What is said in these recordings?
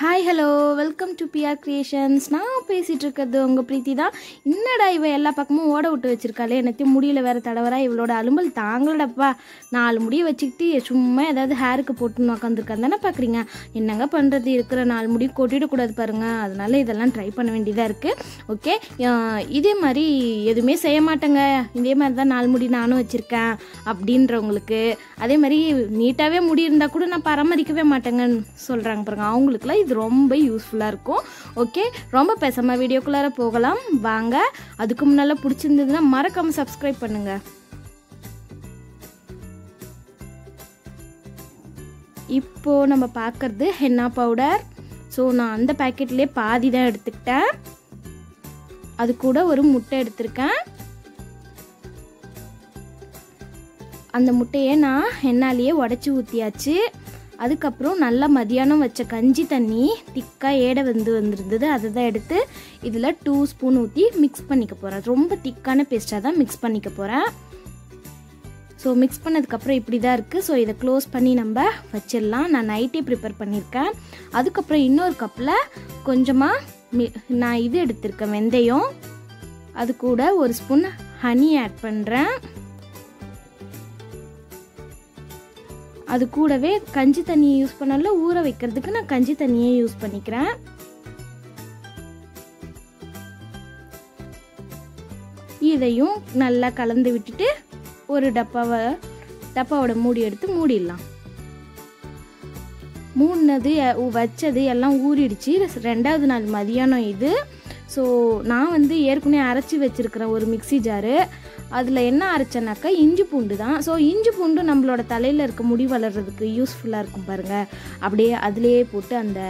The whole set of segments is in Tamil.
Hi hello welcome to P R creations நான் பேசிகிட்டு இருக்கிறது உங்கள் பிரீத்தி தான். என்னடா இவ எல்லா பக்கமும் ஓட விட்டு வச்சுருக்காளே? எனத்தையும் முடியல வேறு தடவரா இவளோட அலும்பல் தாங்களடப்பா நாலு முடியை வச்சுக்கிட்டு சும்மா ஏதாவது ஹேருக்கு போட்டுன்னு உக்காந்துருக்கான்னு தானே பார்க்குறீங்க என்னங்க பண்ணுறது இருக்கிற நாலு முடி கொட்டிடக்கூடாது பாருங்க. அதனால இதெல்லாம் ட்ரை பண்ண வேண்டியதாக இருக்குது ஓகே இதே மாதிரி எதுவுமே செய்ய மாட்டேங்க. இதே மாதிரி தான் நாலு முடி நானும் வச்சுருக்கேன் அப்படின்றவங்களுக்கு. அதே மாதிரி நீட்டாகவே முடி இருந்தால் கூட நான் பராமரிக்கவே மாட்டேங்கன்னு சொல்கிறாங்க பாருங்க. அவங்களுக்குலாம் இது ரொம்ப யூஸ்ஃபுல்லாக இருக்கும். ஓகே ரொம்ப பேசாமல் வீடியோக்குள்ளார போகலாம். வாங்க. அதுக்கு முன்னால் பிடிச்சிருந்ததுன்னா மறக்காமல் சப்ஸ்கிரைப் பண்ணுங்க. இப்போ நம்ம பார்க்கறது ஹென்னா பவுடர் ஸோ நான் அந்த பேக்கெட்லேயே பாதி தான் எடுத்துக்கிட்டேன். அது கூட ஒரு முட்டை எடுத்திருக்கேன். அந்த முட்டையை நான் ஹென்னாலேயே உடச்சி ஊற்றியாச்சு அதுக்கப்புறம் நல்லா மதியானம் வச்ச கஞ்சி தண்ணி திக்காக ஏடை வந்து வந்திருந்தது. அதை தான் எடுத்து இதில் டூ ஸ்பூன் ஊற்றி மிக்ஸ் பண்ணிக்க போகிறேன் ரொம்ப திக்கான பேஸ்ட்டாக தான் மிக்ஸ் பண்ணிக்க போகிறேன் ஸோ மிக்ஸ் பண்ணதுக்கப்புறம் இப்படி தான் இருக்குது ஸோ இதை க்ளோஸ் பண்ணி நம்ம வச்சிடலாம். நான் நைட்டே ப்ரிப்பேர் பண்ணியிருக்கேன். அதுக்கப்புறம் இன்னொரு கப்பில் கொஞ்சமாக மி நான் இது எடுத்திருக்கேன் வெந்தயம். அது கூட ஒரு ஸ்பூன் ஹனி ஆட் பண்ணுறேன் அது கூடவே கஞ்சி தண்ணியை யூஸ் பண்ணல ஊற வைக்கிறதுக்கு நான் கஞ்சி தண்ணியே யூஸ் பண்ணிக்கிறேன். இதையும் நல்லா கலந்து விட்டுட்டு ஒரு டப்பாவை டப்பாவோட மூடி எடுத்து மூடிடலாம். மூடினது வச்சது எல்லாம் ஊறிடுச்சு. ரெண்டாவது நாள் மதியானம் இது. ஸோ நான் வந்து ஏற்கனவே அரைச்சி வச்சுருக்கிறேன் ஒரு மிக்சி ஜாரு. அதில் என்ன அரைச்சேனாக்கா இஞ்சி பூண்டு தான். ஸோ இஞ்சி பூண்டு நம்மளோட தலையில் இருக்க முடி வளர்கிறதுக்கு யூஸ்ஃபுல்லாக இருக்கும் பாருங்கள் அப்படியே அதிலேயே போட்டு அந்த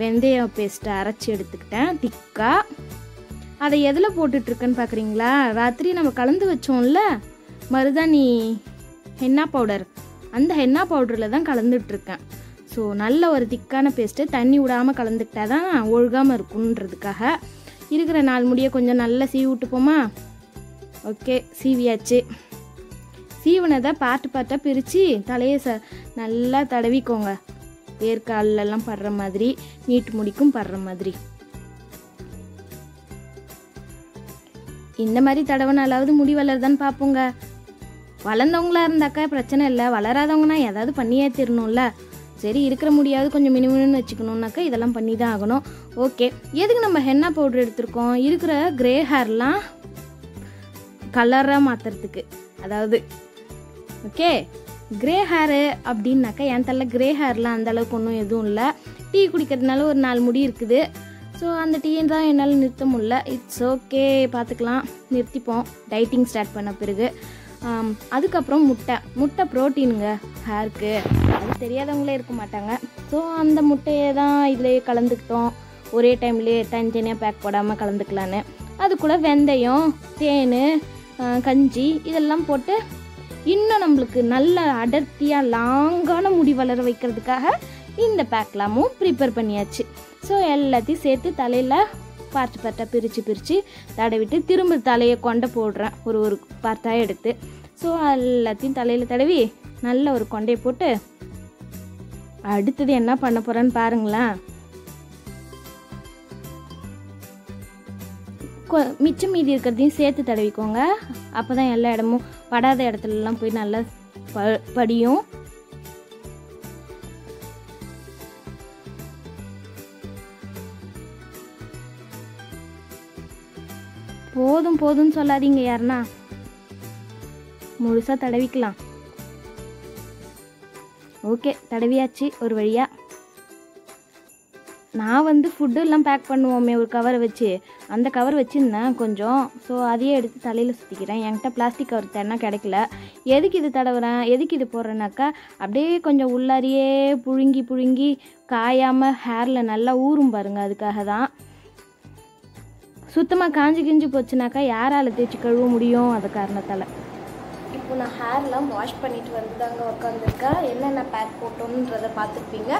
வெந்தய பேஸ்ட்டை அரைச்சி எடுத்துக்கிட்டேன். திக்காக அதை எதில் போட்டுட்ருக்குன்னு பார்க்குறீங்களா ராத்திரி நம்ம கலந்து வச்சோம்ல? மருதாணி ஹென்னா பவுடர் அந்த ஹென்னா பவுடரில் தான் கலந்துட்ருக்கேன் ஸோ நல்ல ஒரு திக்கான பேஸ்ட்டு தண்ணி விடாமல் கலந்துக்கிட்டால் தான் ஒழுகாமல் இருக்குன்றதுக்காக இருக்கிற நாள் முடியை கொஞ்சம் நல்லா சீவி விட்டுப்போமா ஓகே சீவியாச்சு. சீவனதை பார்ட்டு பார்ட்டாக பிரித்து தலையை ச நல்லா தடவிக்கோங்க. வேர்க்காலெல்லாம் படுற மாதிரி நீட்டு முடிக்கும் படுற மாதிரி. இந்த மாதிரி தடவைனாலாவது முடி வளருதான்னு பார்ப்போங்க வளர்ந்தவங்களா இருந்தாக்கா பிரச்சனை இல்லை வளராதவங்கன்னா ஏதாவது பண்ணியே தீரணும்ல. சரி இருக்கிற முடியாவது கொஞ்சம் மினிமம்னு வச்சுக்கணுன்னாக்கா இதெல்லாம் பண்ணி தான் ஆகணும். ஓகே எதுக்கு நம்ம ஹென்னா பவுடர் எடுத்திருக்கோம்? இருக்கிற கிரே ஹேர்லாம் கலராக மாற்றுறதுக்கு அதாவது ஓகே கிரே ஹேரு அப்படின்னாக்கா என் தலை கிரே ஹேர்லாம் அந்த அளவுக்கு ஒன்றும் எதுவும் இல்லை. டீ குடிக்கிறதுனால ஒரு நாலு முடி இருக்குது. ஸோ அந்த டீயை தான் என்னால் நிறுத்த முடியல. இட்ஸ் ஓகே பார்த்துக்கலாம் நிறுத்திப்போம். டைட்டிங் ஸ்டார்ட் பண்ண பிறகு. அதுக்கப்புறம் முட்டை. முட்டை ப்ரோட்டீனுங்க ஹேருக்கு அது தெரியாதவங்களே இருக்க மாட்டாங்க. ஸோ அந்த முட்டையை தான் இதிலேயே கலந்துக்கிட்டோம். ஒரே டைம்லேயே தனித்தனியாக பேக் போடாமல் கலந்துக்கலான்னு. அது கூட வெந்தயம் தேன் கஞ்சி இதெல்லாம் போட்டு இன்னும் நம்மளுக்கு நல்ல அடர்த்தியாக லாங்கான முடி வளர வைக்கிறதுக்காக இந்த பேக்லாமும் ப்ரிப்பேர் பண்ணியாச்சு. ஸோ எல்லாத்தையும் சேர்த்து தலையில் பார்த்து பார்ட்டாக பிரித்து பிரித்து தடவிட்டு திரும்ப தலையை கொண்டை போடுறேன். ஒரு ஒரு பார்ட்டாக எடுத்து. ஸோ எல்லாத்தையும் தலையில் தடவி நல்ல ஒரு கொண்டையை போட்டு அடுத்தது என்ன பண்ண போகிறேன்னு பாருங்களேன். மிச்சம் மீதி இருக்கிறதையும் சேர்த்து தடவிக்கோங்க. அப்போ தான் எல்லா இடமும் படாத இடத்துலலாம் போய் நல்லா ப படியும். போதும் போதும்னு சொல்லாதீங்க யாருன்னா. முழுசாக தடவிக்கலாம். ஓகே தடவியாச்சு ஒரு வழியாக நான் வந்து ஃபுட்டு எல்லாம் பேக் பண்ணுவோமே ஒரு கவரை வச்சு. அந்த கவர் வச்சுருந்தேன் கொஞ்சம். ஸோ அதையே எடுத்து தலையில் சுற்றிக்கிறேன் என்கிட்ட பிளாஸ்டிக் கவர் தேனா கிடைக்கல. எதுக்கு இது தடவுறேன்? எதுக்கு இது போடுறேனாக்கா அப்படியே கொஞ்சம் உள்ளாரியே புழுங்கி புழுங்கி காயாமல் ஹேரில் நல்லா ஊறும் பாருங்க அதுக்காக தான். சுத்தமாக காஞ்சி கிஞ்சி போச்சுனாக்கா யாரால் தேய்ச்சி கழுவ முடியும்? அது காரணத்தால். இப்போ நான் ஹேர்லாம் வாஷ் பண்ணிட்டு வந்து தாங்க உட்காந்துருக்கேன் என்னென்ன பேக் போட்டோன்றதை பார்த்துருப்பீங்க.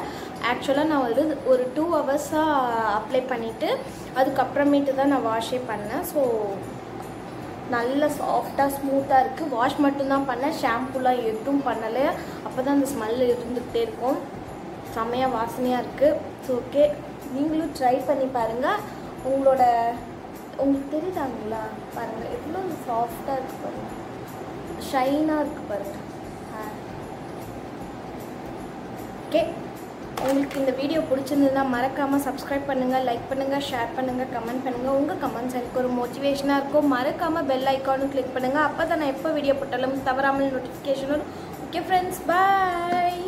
ஆக்சுவலாக நான் ஒரு ஒரு டூ ஹவர்ஸாக அப்ளை பண்ணிவிட்டு அதுக்கப்புறமேட்டு தான் நான் வாஷே பண்ணேன். ஸோ நல்ல சாஃப்டாக ஸ்மூத்தாக இருக்குது வாஷ் மட்டும்தான் பண்ணேன். ஷாம்புலாம் எதுவும் பண்ணலை. அப்போ தான் அந்த ஸ்மெல் இருந்துகிட்டே இருக்கும். செம்மையாக வாசனையாக இருக்குது ஸோ ஓகே நீங்களும் ட்ரை பண்ணி பாருங்கள் உங்களோட உங்களுக்கு தெரியுதாங்களா? பாருங்கள் எவ்வளோ சாஃப்டாக இருக்குது ஷைனாக இருக்குது பாருங்கள் ஓகே. உங்களுக்கு இந்த வீடியோ பிடிச்சிருந்ததுன்னா மறக்காமல் சப்ஸ்கிரைப் பண்ணுங்கள் லைக் பண்ணுங்கள் ஷேர் பண்ணுங்கள் கமெண்ட் பண்ணுங்கள் உங்கள் கமெண்ட்ஸ் எனக்கு ஒரு மோட்டிவேஷனாக இருக்கும். மறக்காமல் பெல் ஐக்கானும் கிளிக் பண்ணுங்கள் அப்போ தான் நான் எப்போ வீடியோ போட்டாலும் தவறாமல் நோட்டிஃபிகேஷன் வரும். Okay friends bye